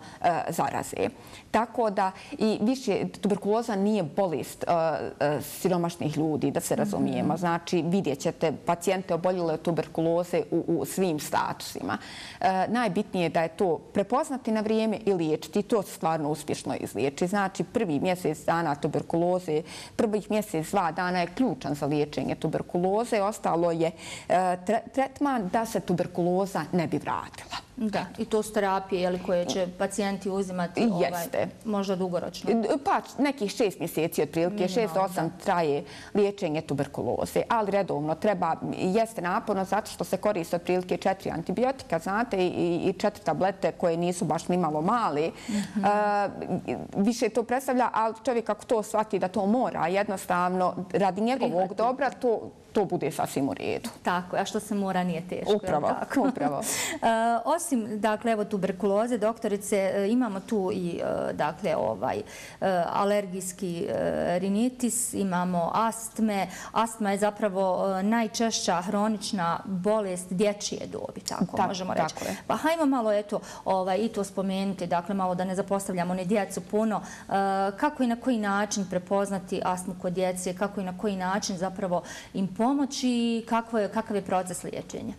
zaraze. Tako da i više tuberkuloza nije bolest siromašnih ljudi, da se razumijemo. Znači, Znači, vidjet ćete pacijente oboljile od tuberkuloze u svim statusima. E, najbitnije je da je to prepoznati na vrijeme i liječiti. I to stvarno uspješno izliječi. Znači, prvi mjesec dana tuberkuloze, prvih mjesec, dva dana je ključan za liječenje tuberkuloze. Ostalo je e, tretman da se tuberkuloza ne bi vratila. Da, i to su terapije koje će pacijenti uzimati ovaj, možda dugoročno. Pa nekih šest mjeseci otprilike, šest, osam traje liječenje tuberkuloze, ali redovno treba, jeste naporno zato što se koriste otprilike četiri antibiotika, znate, i četiri tablete koje nisu baš ni malo mali. Mhm. Više to predstavlja, ali čovjek ako to shvati da to mora, jednostavno, radi njegovog dobra, to to bude sasvim u redu. Tako, a što se mora nije teško. Upravo, upravo. E, osim, dakle, evo tuberkuloze, doktorice, e, imamo tu i, e, dakle, ovaj, alergijski rinitis, imamo astme. Astma je zapravo najčešća hronična bolest dječije dobi, tako možemo reći. Tako. Pa hajmo malo, eto, ovaj, i to spomenuti, dakle, malo da ne zapostavljamo ni djecu puno. Kako i na koji način prepoznati astmu kod djece, kako i na koji način zapravo im pomoć i kakav je proces liječenja?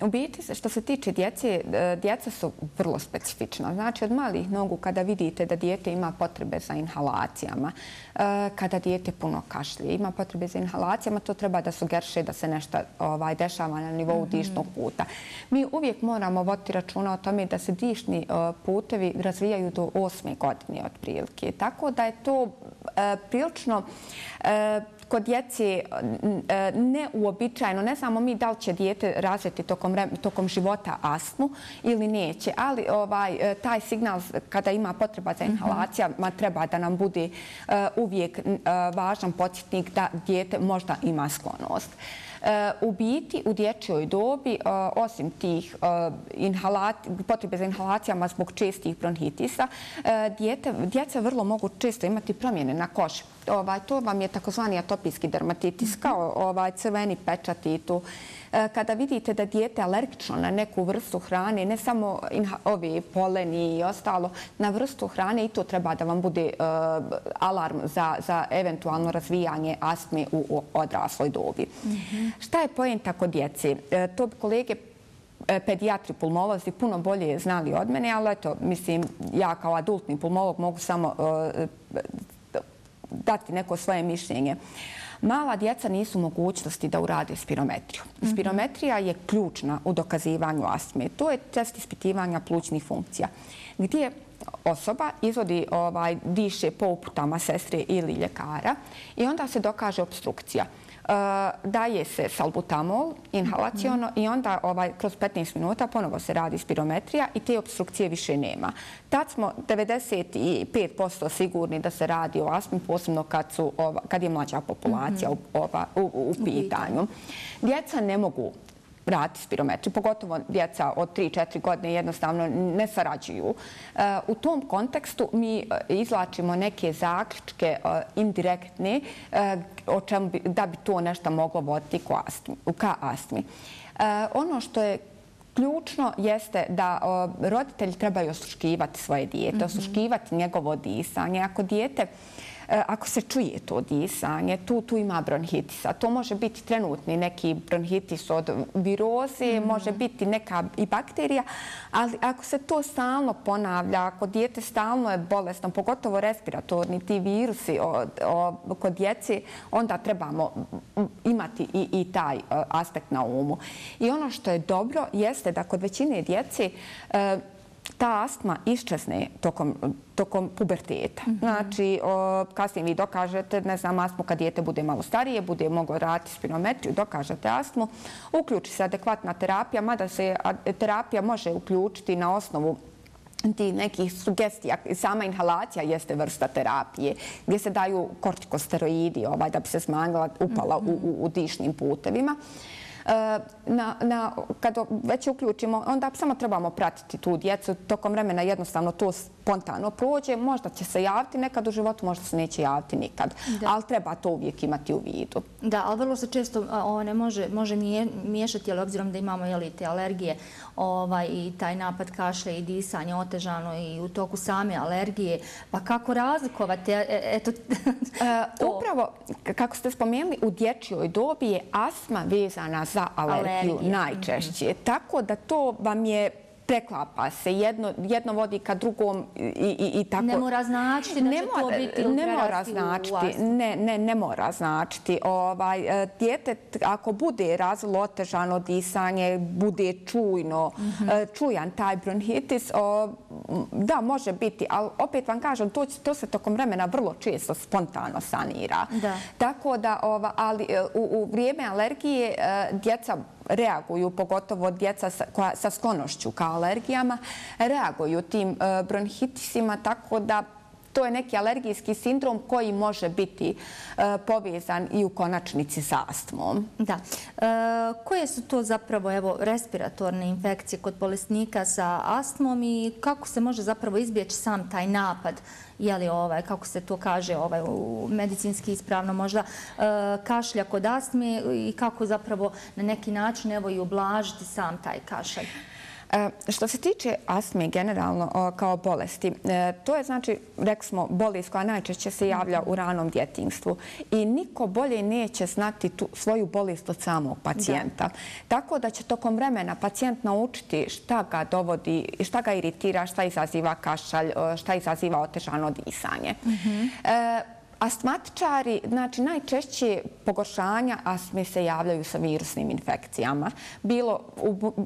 U biti, što se tiče djece, e, djeca su vrlo specifična. Znači, od malih nogu, kada vidite da djete ima potrebe za inhalacijama, e, kada djete puno kašlje, ima potrebe za inhalacijama, to treba da sugerše da se nešto ovaj, dešava na nivou mhm. dišnog puta. Mi uvijek moramo voditi računa o tome da se dišni e, putevi razvijaju do osme godine otprilike. Tako da je to prilično kod djece e, neuobičajeno, ne samo mi da li će djete razviti tokom života astmu ili neće, ali ovaj, e, taj signal kada ima potreba za inhalacijama treba da nam bude e, uvijek važan podsjetnik da djete možda ima sklonost. U biti, u dječjoj dobi, e, osim tih e, potrebe za inhalacijama zbog čestih bronhitisa, e, djeca vrlo mogu često imati promjene na koži. Ovaj, to vam je takozvani atopijski dermatitis, kao ovaj, crveni pečat i tu. Kada vidite da dijete alergično na neku vrstu hrane, ne samo ovi poleni i ostalo, na vrstu hrane i to treba da vam bude alarm za eventualno razvijanje astme u odrasloj dobi. Mhm. Šta je pojenta kod djeci? E, to bi kolege pedijatri pulmolozi puno bolje znali od mene, ali eto, mislim, ja kao adultni pulmolog mogu samo dati neko svoje mišljenje. Mala djeca nisu mogućnosti da urade spirometriju. Mhm. Spirometrija je ključna u dokazivanju astme. To je test ispitivanja plućnih funkcija, gdje osoba izvodi ovaj, diše po uputama sestre ili ljekara i onda se dokaže obstrukcija. Uh, daje se salbutamol inhalacijono i onda ovaj, kroz 15 minuta ponovo se radi spirometrija i te obstrukcije više nema. Tad smo 95% sigurni da se radi o astmi, posebno kad je mlađa populacija u pitanju. Djeca ne mogu vrati spirometri, pogotovo djeca od 3-4 godine jednostavno ne sarađuju. E, u tom kontekstu mi e, izlačimo neke zaključke e, indirektne da bi to nešto moglo voditi ka astmi. Ono što je ključno jeste da roditelji trebaju osuškivati svoje dijete, mhm. osuškivati njegovo disanje. Ako dijete ako se čuje to disanje, tu, tu ima bronhitisa. To može biti trenutni neki bronhitis od viroze, mm. može biti neka i bakterija, ali ako se to stalno ponavlja, ako dijete stalno je bolesno, pogotovo respiratorni ti virusi od, od, kod djece, onda trebamo imati i, i taj uh, aspekt na umu. I ono što je dobro jeste da kod većine djece uh, ta astma iščesne tokom, tokom puberteta. Mm -hmm. Znači, o, kasnije vi dokažete, ne znam, astmu kad dijete bude malo starije, bude moglo raditi spinometriju, dokažete astmu, uključi se adekvatna terapija, mada se terapija može uključiti na osnovu ti nekih sugestija. Sama inhalacija jeste vrsta terapije gdje se daju kortikosteroidi ovaj, da bi se smanjila upala mm -hmm. u, u, u dišnim putevima. E, na, na, kad već uključimo, onda samo trebamo pratiti tu djecu. Tokom vremena jednostavno to spontano prođe. Možda će se javiti nekad u životu, možda se neće javiti nikad. Da. Ali treba to uvijek imati u vidu. Da, ali vrlo se često ne može, može miješati, ali obzirom da imamo jeli, te alergije ovaj, i taj napad kašlja i disanje otežano i u toku same alergije. Pa kako razlikovati? E, eto, e, upravo, kako ste spomenuli, u dječjoj dobi je astma vezana za alergiju najčešće. Mhm. Tako da to vam je preklapa se. Jedno, jedno vodi ka drugom i, i, i tako. Ne mora značiti da će to biti Ne mora značiti. Ne, ne, ne mora značiti. Ovaj, e, djete, ako bude razvilo otežano disanje, bude čujno, mm -hmm. čujan taj bronhitis, o, da, može biti. Ali opet vam kažem, to, to se tokom vremena vrlo često spontano sanira. Da. Tako da, ova, ali e, u, u vrijeme alergije djeca reaguju, pogotovo djeca sa, koja, sa sklonošću ka alergijama, reaguju tim e, bronhitisima, tako da to je neki alergijski sindrom koji može biti e, povezan i u konačnici sa astmom. Da. E, koje su to zapravo evo, respiratorne infekcije kod bolesnika sa astmom i kako se može zapravo izbjeći sam taj napad je li ovaj, kako se to kaže ovaj, u medicinski ispravno možda, e, kašlja kod astme i kako zapravo na neki način evo i ublažiti sam taj kašalj? Što se tiče astme generalno kao bolesti, e, to je znači, rekli smo, bolest koja najčešće se javlja u ranom djetinstvu i niko bolje neće znati tu svoju bolest od samog pacijenta. Tako da će tokom vremena pacijent naučiti šta ga dovodi, šta ga iritira, šta izaziva kašalj, šta izaziva otežano disanje. Mhm. Astmatičari, znači najčešće pogoršanja astme se javljaju sa virusnim infekcijama. Bilo,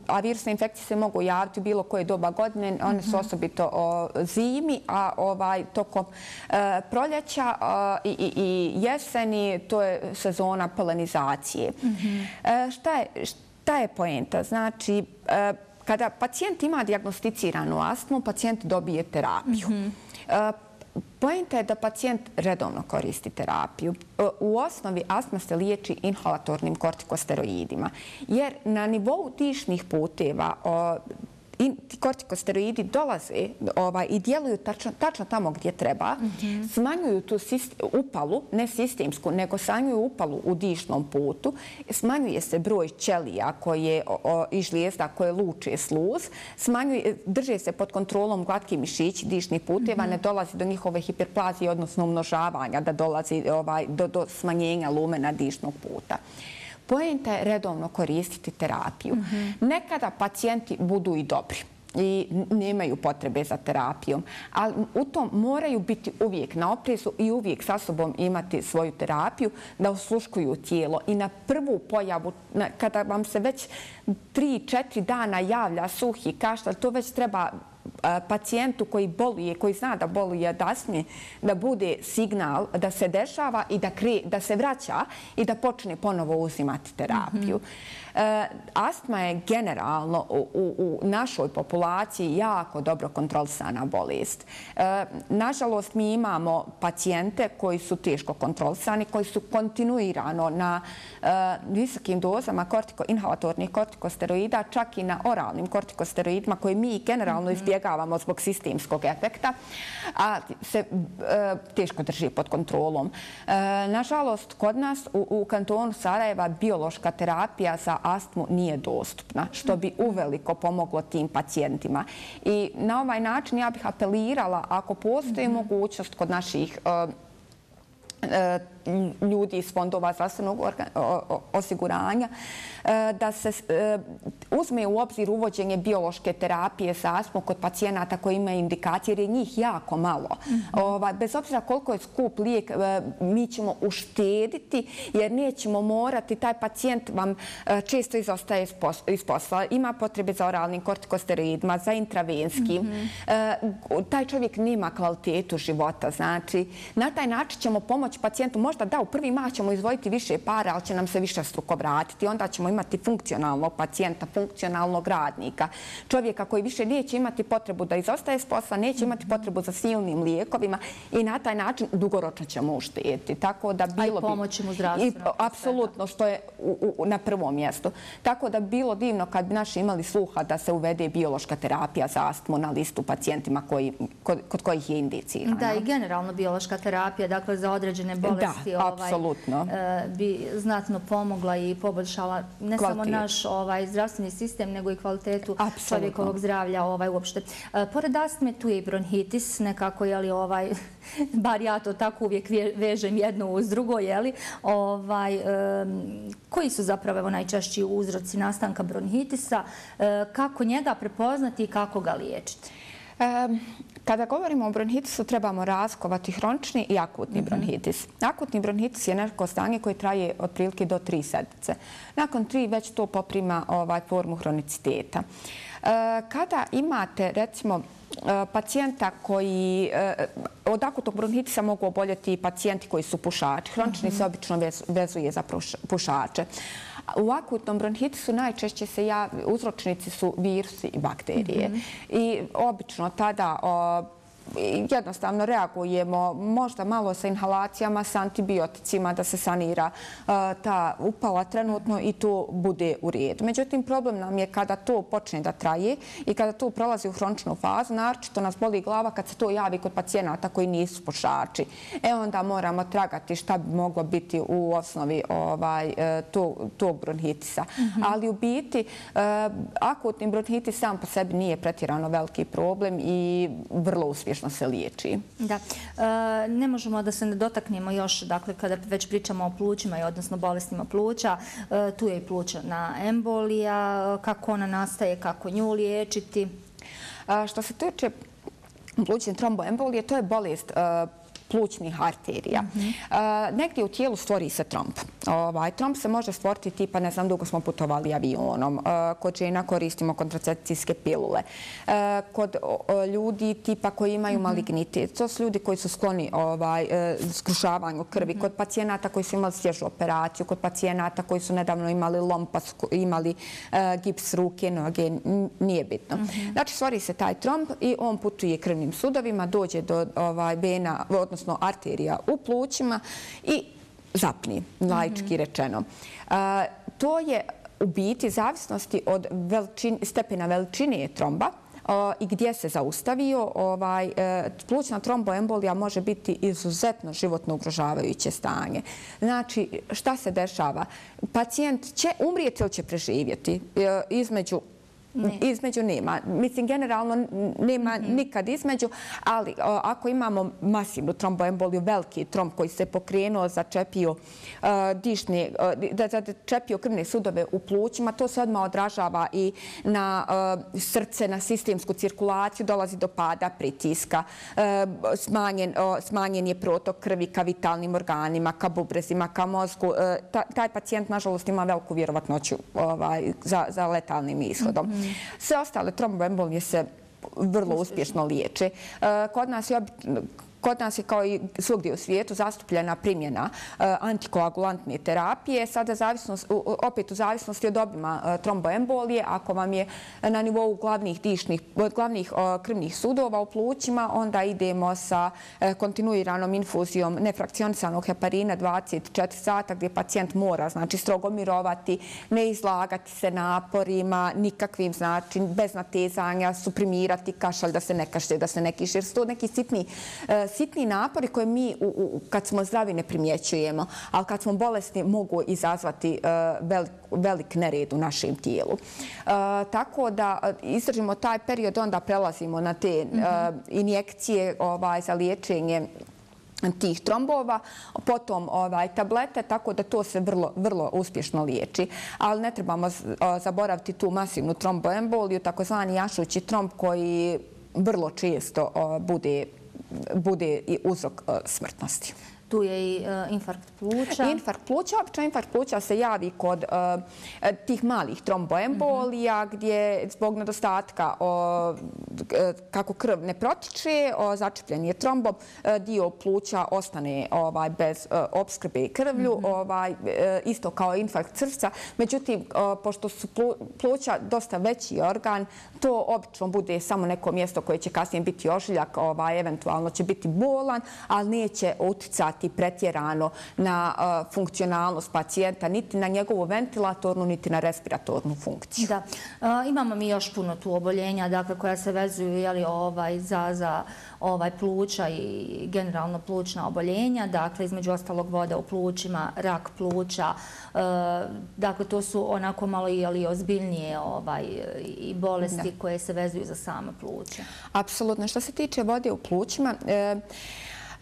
a virusne infekcije se mogu javiti u bilo koje doba godine, one su mhm. osobito o, zimi, a ovaj tokom e, proljeća i, i, i jeseni, to je sezona polenizacije. Mm -hmm. e, šta, je, šta je poenta? Znači, e, kada pacijent ima diagnosticiranu astmu, pacijent dobije terapiju. Mm -hmm. Pojenta je da pacijent redovno koristi terapiju. U osnovi astma se liječi inhalatornim kortikosteroidima, jer na nivou dišnih puteva ti kortikosteroidi dolaze ovaj, i djeluju tačno, tačno tamo gdje treba, mm -hmm. smanjuju tu upalu, ne sistemsku, nego smanjuju upalu u dišnom putu, smanjuje se broj ćelija koje, o, i žlijezda koje luče sluz, smanjuje, drže se pod kontrolom glatki mišići dišnih puteva, mm -hmm. ne dolazi do njihove hiperplazije, odnosno umnožavanja, da dolazi ovaj, do, do smanjenja lumena dišnog puta. Pojenta je redovno koristiti terapiju. Mhm. Nekada pacijenti budu i dobri i nemaju potrebe za terapijom. Ali u tom moraju biti uvijek na oprezu i uvijek sa sobom imati svoju terapiju da osluškuju tijelo. I na prvu pojavu, kada vam se već 3-4 dana javlja suhi kaštalj, to već treba pacijentu koji boluje, koji zna da boluje da smije da bude signal da se dešava i da, kre, da se vraća i da počne ponovo uzimati terapiju. Mm -hmm. E, astma je generalno u, u našoj populaciji jako dobro kontrolisana bolest. Nažalost, mi imamo pacijente koji su teško kontrolisani, koji su kontinuirano na visokim dozama kortiko, inhalatornih kortikosteroida, čak i na oralnim kortikosteroidima koje mi generalno mhm izbjegavamo zbog sistemskog efekta, a se e, teško drži pod kontrolom. E, nažalost, kod nas u, u kantonu Sarajeva biološka terapija za astmu nije dostupna, što bi uveliko pomoglo tim pacijentima. I na ovaj način ja bih apelirala, ako postoji mogućnost kod naših e, e ljudi iz fondova zdravstvenog osiguranja, e, da se e, uzme u obzir uvođenje biološke terapije za astmu kod pacijenata koji imaju indikacije, jer je njih jako malo. Mhm. Bez obzira koliko je skup lijek, mi ćemo uštediti, jer nećemo morati, taj pacijent vam često izostaje iz posla, ima potrebe za oralnim kortikosteroidima, za intravenskim. Mhm. Taj čovjek nema kvalitetu života. Znači, na taj način ćemo pomoći pacijentu. Možda da, u prvi mah ćemo izvojiti više para, ali će nam se više struko vratiti. Onda ćemo imati funkcionalnog pacijenta, funkcionalnog radnika. Čovjeka koji više neće imati potrebu da izostaje s posla, neće imati potrebu za silnim lijekovima i na taj način dugoročno ćemo uštijeti. Tako da bilo bi... A i pomoći mu zdravstveno. Apsolutno, što je na prvom mjestu. Tako da bilo divno kad bi naši imali sluha da se uvede biološka terapija za astmu na listu pacijentima kod kojih je indicirana. Da, i generalno biološka terapija, dakle za određene bolesti ovaj, e, bi znatno pomogla i poboljšala ne samo naš ovaj, zdravstveni sistem, nego i kvalitetu čovjekovog zdravlja ovaj, uopšte. E, pored astme, tu je i bronhitis, nekako, ovaj, bar ja to tako uvijek vežem jedno uz drugo, ovaj, koji su zapravo najčešći uzroci nastanka bronhitisa, e, kako njega prepoznati i kako ga liječiti? Kada govorimo o bronhitisu, trebamo razkovati hronični i akutni mhm. bronhitis. Akutni bronhitis je neko stanje koje traje otprilike do tri sedmice. Nakon tri već to poprima ovaj, formu hroniciteta. E, kada imate, recimo, e, pacijenta koji e, od akutnog bronhitisa mogu oboljeti pacijenti koji su pušači. Hronični se mhm. obično vezuje za pušače. U akutnom bronhitisu najčešće se uzročnici su virusi i bakterije. Mhm. I obično tada jednostavno reagujemo možda malo sa inhalacijama, sa antibioticima da se sanira e, ta upala trenutno i to bude u redu. Međutim, problem nam je kada to počne da traje i kada to prolazi u hroničnu fazu, naročito nas boli glava kad se to javi kod pacijenata koji nisu pošači. E onda moramo tragati šta bi moglo biti u osnovi ovaj, e, tog bronhitisa. Mhm. Ali u biti, e, akutni bronhitis sam po sebi nije pretjerano veliki problem i vrlo uspješno uspješno se liječi. Da. E, ne možemo da se ne dotaknemo još, dakle, kada već pričamo o plućima i odnosno bolestima pluća, e, tu je i plućna embolija, kako ona nastaje, kako nju liječiti. Što se tiče plućne tromboembolije, to je bolest plućnih arterija. Mhm. Negdje u tijelu stvori se tromb. Ovaj, tromb se može stvoriti tipa, ne znam, dugo smo putovali avionom. Kod žena koristimo kontracepcijske pilule. Kod ljudi tipa koji imaju mhm. malignitet, to su ljudi koji su skloni ovaj, e, skrušavanju krvi. Mhm. Kod pacijenata koji su imali svježu operaciju, kod pacijenata koji su nedavno imali lompas, imali e, gips ruke, noge, nije bitno. Znači, stvori se taj tromb i on putuje krvnim sudovima, dođe do ovaj, vena, odnosno arterija u plućima i zapni, lajčki rečeno. To je u biti zavisnosti od stepena veličine tromba i gdje se zaustavio. Ovaj, e, plućna tromboembolija može biti izuzetno životno ugrožavajuće stanje. Znači, šta se dešava? Pacijent će umrijeti ili će preživjeti e, između Između nema. Mislim, generalno nema mhm. nikad između, ali ako imamo masivnu tromboemboliju, veliki tromb koji se pokrenuo, začepio dišne, da začepio krvne sudove u plućima, to se odmah odražava i na srce, na sistemsku cirkulaciju, dolazi do pada pritiska, smanjen je protok krvi ka vitalnim organima, ka bubrezima, ka mozgu. Taj pacijent, nažalost, ima veliku vjerovatnoću ovaj, za letalnim ishodom. Mhm. Sve ostale tromboembolije se vrlo uspješno liječe. E, kod nas je Kod nas je kao i svugdje u svijetu zastupljena primjena eh, antikoagulantne terapije. Sada opet u zavisnosti od obima eh, tromboembolije, ako vam je na nivou glavnih glavnih eh, krvnih sudova u plućima, onda idemo sa kontinuiranom infuzijom nefrakcionisanog heparina 24 sata gdje pacijent mora znači, strogo mirovati, ne izlagati se naporima, nikakvim znači, bez natezanja, suprimirati kašalj da se ne kašlje, da se ne kiše. Jer su to neki sitni sitni napori koje mi kad smo zdravi ne primjećujemo, ali kad smo bolesni mogu izazvati e, velik nered u našem tijelu. E, tako da e, izdržimo taj period, onda prelazimo na te mhm. injekcije ovaj, za liječenje tih trombova, potom ovaj, tablete, tako da to se vrlo, vrlo uspješno liječi. Ali ne trebamo zaboraviti tu masivnu tromboemboliju, takozvani jašući tromb koji vrlo često bude, bude uzrok e, smrtnosti. Tu je i e, infarkt pluća. Infarkt pluća, obično infarkt pluća se javi kod e, tih malih tromboembolija mhm. gdje zbog nedostatka e, kako krv ne protiče, začepljen je trombom, dio pluća ostane ovaj, bez obskrbe krvlju, mhm. ovaj, isto kao infarkt srca. Međutim, pošto su pluća dosta veći organ, to obično bude samo neko mjesto koje će kasnije biti ožiljak, ovaj, eventualno će biti bolan, ali neće uticati utjecati pretjerano na funkcionalnost pacijenta, niti na njegovu ventilatornu, niti na respiratornu funkciju. Da. Imamo mi još puno tu oboljenja dakle, koja se vezuju ovaj, za ovaj, pluća i generalno plućna oboljenja. Dakle, između ostalog voda u plućima, rak pluća. Dakle, to su onako malo i ozbiljnije ovaj, i bolesti koje se vezuju za same pluće. Apsolutno. Što se tiče vode u plućima, e,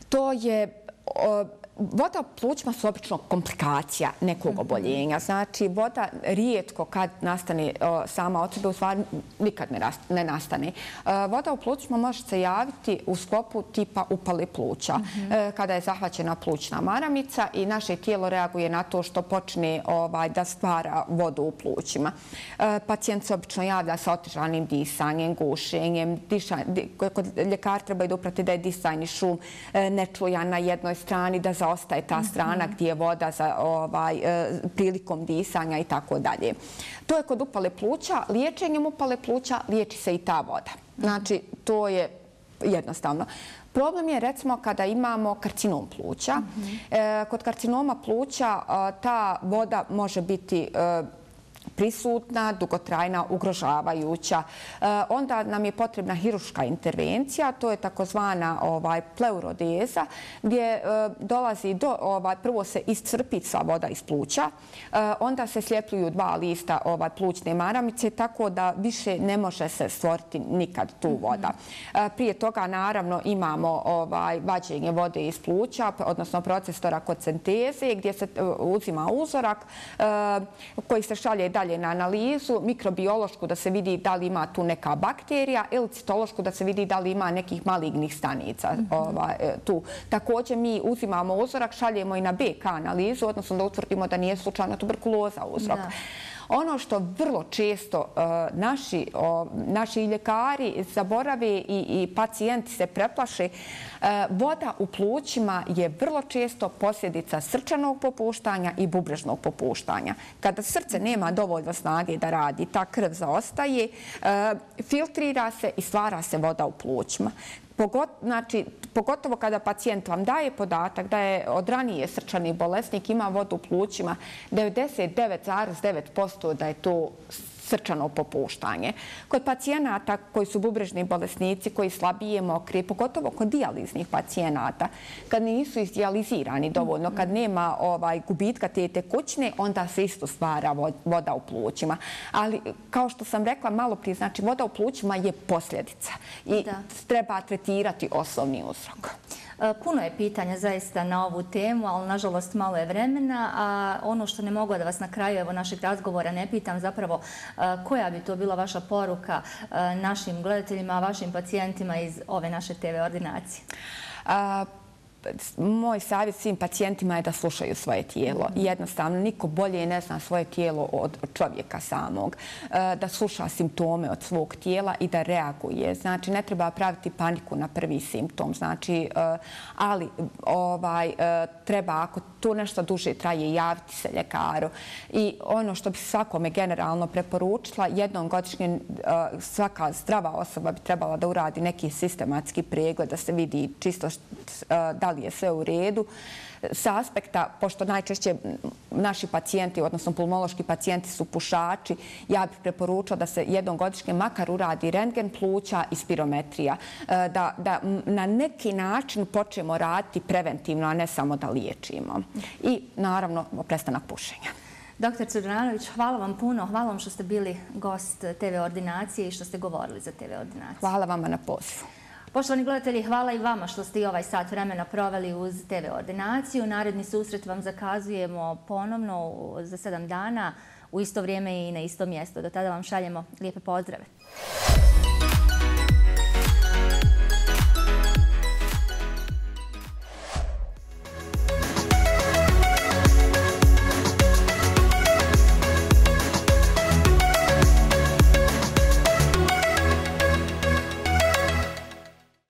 to je uh, Voda u plućima su obično komplikacija nekog mhm. oboljenja. Znači, voda rijetko kad nastane sama od sebe, u stvari nikad ne nastane. Voda u plućima može se javiti u sklopu tipa upale pluća. Mhm. E, kada je zahvaćena plućna maramica i naše tijelo reaguje na to što počne ovaj, da stvara vodu u plućima. E, pacijent se obično javlja sa otežanim disanjem, gušenjem. Kod ljekar treba i da uprati da je disajni šum e, nečujan na jednoj strani, da zaostaje ta strana gdje je voda za ovaj, e, prilikom disanja i tako dalje. To je kod upale pluća. Liječenjem upale pluća liječi se i ta voda. Znači, to je jednostavno. Problem je recimo kada imamo karcinom pluća. E, kod karcinoma pluća ta voda može biti e, prisutna, dugotrajna, ugrožavajuća. E, onda nam je potrebna hiruška intervencija, to je takozvana ovaj, pleurodeza, gdje e, dolazi do, ovaj, prvo se iscrpi sva voda iz pluća, e, onda se sljepljuju dva lista ovaj, plućne maramice, tako da više ne može se stvoriti nikad tu mhm. voda. Prije toga, naravno, imamo vađenje vode iz pluća, odnosno proces torakocenteze, gdje se uzima uzorak koji se šalje dalje na analizu, mikrobiološku da se vidi da li ima tu neka bakterija ili citološku da se vidi da li ima nekih malignih stanica mhm. ovaj, e, tu. Također mi uzimamo uzorak, šaljemo i na BK analizu, odnosno da utvrdimo da nije slučajna tuberkuloza uzrok. Ono što vrlo često e, naši, naši ljekari zaborave i pacijenti se preplaše, e, voda u plućima je vrlo često posljedica srčanog popuštanja i bubrežnog popuštanja. Kada srce nema dovoljno snage da radi, ta krv zaostaje, e, filtrira se i stvara se voda u plućima. Znači, pogotovo kada pacijent vam daje podatak da je od ranije srčani bolesnik ima vodu u plućima, 99,9% da je to srčano popuštanje. Kod pacijenata koji su bubrežni bolesnici, koji slabije mokri, pogotovo kod dijaliznih pacijenata, kad nisu izdijalizirani dovoljno, kad nema ovaj, gubitka te tekućne, onda se isto stvara voda u plućima. Ali, kao što sam rekla malo prije, znači voda u plućima je posljedica i treba tretirati osnovni uzrok. E, puno je pitanja zaista na ovu temu, ali nažalost malo je vremena. A ono što ne mogu da vas na kraju evo našeg razgovora ne pitam zapravo e, koja bi to bila vaša poruka e, našim gledateljima, vašim pacijentima iz ove naše TV ordinacije? Moj savjet svim pacijentima je da slušaju svoje tijelo. Mhm. Jednostavno, niko bolje ne zna svoje tijelo od čovjeka samog. E, da sluša simptome od svog tijela i da reaguje. Znači, ne treba praviti paniku na prvi simptom. Znači, e, ali ovaj, e, treba, ako to nešto duže traje, javiti se ljekaru. I ono što bi svakome generalno preporučila, jednom godišnje svaka zdrava osoba bi trebala da uradi neki sistematski pregled, da se vidi čisto da li je sve u redu. Sa aspekta, pošto najčešće naši pacijenti, odnosno pulmološki pacijenti su pušači, ja bih preporučao da se jednom godišnje makar uradi rentgen pluća i spirometrija. E, da na neki način počnemo raditi preventivno, a ne samo da liječimo. I naravno, prestanak pušenja. Doktor Cudranović, hvala vam puno. Hvala vam što ste bili gost TV ordinacije i što ste govorili za TV ordinacije. Hvala vama na pozivu. Poštovani gledatelji, hvala i vama što ste i ovaj sat vremena proveli uz TV ordinaciju. Naredni susret vam zakazujemo ponovno za sedam dana u isto vrijeme i na isto mjesto. Do tada vam šaljemo lijepe pozdrave.